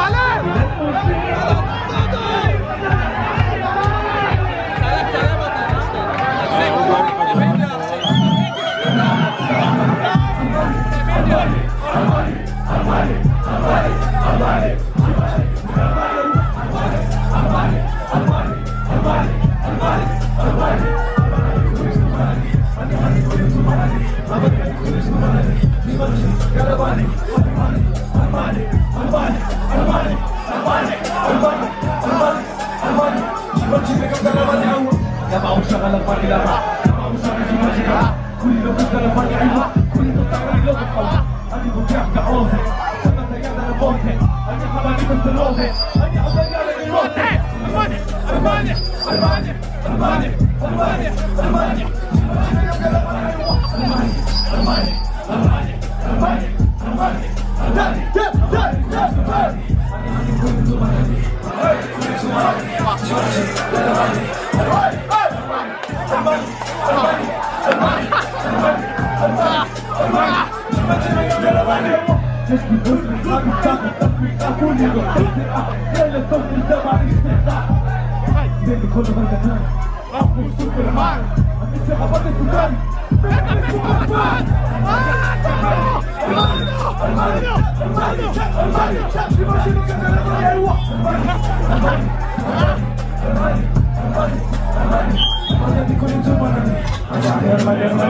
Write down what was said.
பலர் الضربات عوة تبعوا شغل الفرق الأربعة تبعوا شغل الفرق الأربعة كل ضد الفرق عوة كل ضد الفرق الأربعة أنا بكيف كعوزة أنا تجاد أنا بوتة أنا حمادي بنت الروزة أنا أبدي على الموتة أرماني أرماني أرماني أرماني أرماني أرماني أرماني أرماني أرماني أرماني أرماني أرماني Everybody, everybody.